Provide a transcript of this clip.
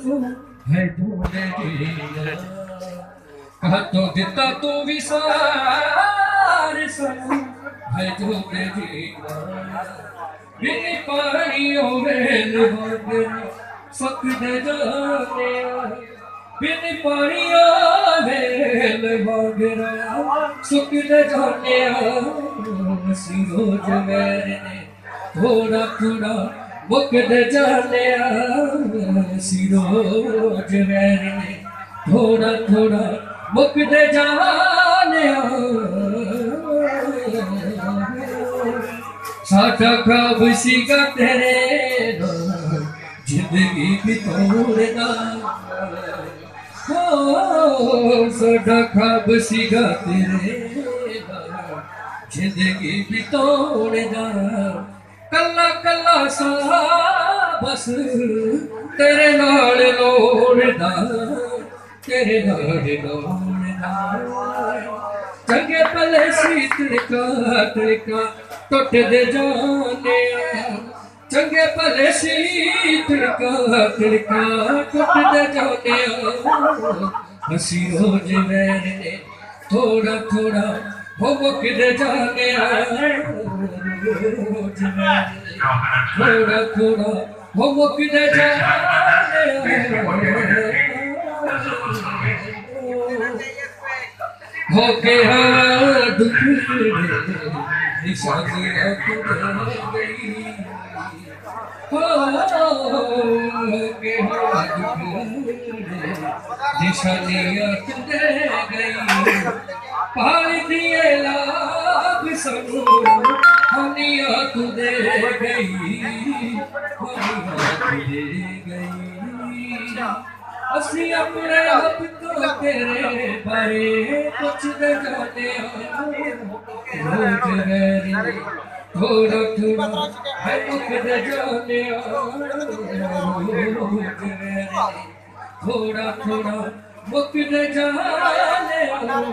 ਸਾਨੂੰ ਹੈ ਢੂੰਡੇ ਜੀਣਾ ਦਿੱਤਾ ਤੂੰ ਵਿਸਾਰ ਸਾਨੂੰ। ਹੈ ਢੂੰਡੇ ਬਿਨ ਪਾਣੀ ਹੋਵੇ ਲਵਗਰ ਸਕਦੇ ਜਾਣਿਆ ਬਿਨ ਪਾਣੀ ਹੋਵੇ ਲਵਗਰ ਸੁਕਦੇ ਜਾਣਿਆ ਅਸੀਂ ਰੋਜ਼ ਥੋੜਾ ਥੋੜਾ ਮੁਕਦੇ ਜਾਣਿਆ ਅਸੀਂ ਰੋਜ਼ ਵੈਰ ਨੇ ਥੋੜਾ ਥੋੜਾ ਮੁਕਦੇ ਜਾਣਿਆ ਸਾਡਾ ਖਾਬ ਸੀਗਾ ਤੇਰੇ ਨਾਲ, ਜ਼ਿੰਦਗੀ ਬਿਤਾਉਣਾ ਹੋ ਸਾਡਾ ਖਾਬ ਸੀਗਾ ਤੇਰੇ ਨਾਲ, ਜ਼ਿੰਦਗੀ ਬਿਤਾਉਣਾ ਕੱਲਾ ਕੱਲਾ ਸਾਹ ਬਸ। ਤੇਰੇ ਨਾਲ ਲੋੜਦਾ ਤੇਰੇ ਨਾਲ ਲੋੜਦਾ ਚੰਗੇ ਭਲੇ ਸੀ ਤੜਕਾ ਤੜਕਾ ਟੁੱਟਦੇ ਜਾਣਿਆ। ਚੰਗੇ ਭਲੇ ਸੀ ਤੜਕਾ ਤੜਕਾ ਟੁੱਟਦੇ ਜਾਣਿਆ। ਅਸੀਂ ਰੋਜ਼ ਵੈਰ ਨੇ ਥੋੜਾ ਥੋੜਾ ਹੋ ਮੁੱਕਦੇ ਜਾਣਿਆ ਰੋਜ਼ ਵੈਰ ਨੇ ਥੋੜਾ ਥੋੜਾ ਹੋ ਮੁੱਕਦੇ ਜਾਣਿਆ ਹੋ। ਗਿਆ ਦੁੱਖ ਨਿਸ਼ਾਨੀਆਂ ਕੁੜੇ ਗਈ ਹੋ। ਗਿਆ ਦੁੱਖ ਨਿਸ਼ਾਨੀਆਂ ਕੁੜੇ ਗਈ ਪਾਲ ਦੀਏ ਲਾਭ ਸਾਨੂੰ ਹਨੀਆਂ ਤੁਦੇ ਗਈ ਹਨੀਆਂ ਤੁਦੇ ਗਈ। ਅਸੀਂ ਆਪਣੇ ਆਪ ਤੋਂ ਤੇਰੇ ਬਾਰੇ ਪੁੱਛਦੇ ਜਾਂਦੇ ਹਾਂ। ਰੋਜ਼ ਵੈਰੀ ਥੋੜਾ ਥੋੜਾ ਹੈ ਮੁਕਦੇ ਜਾਂਦੇ ਹਾਂ। ਰੋਜ਼ ਵੈਰੀ ਥੋੜਾ ਥੋੜਾ ਮੁਕਦੇ ਜਾਂਦੇ ਹਾਂ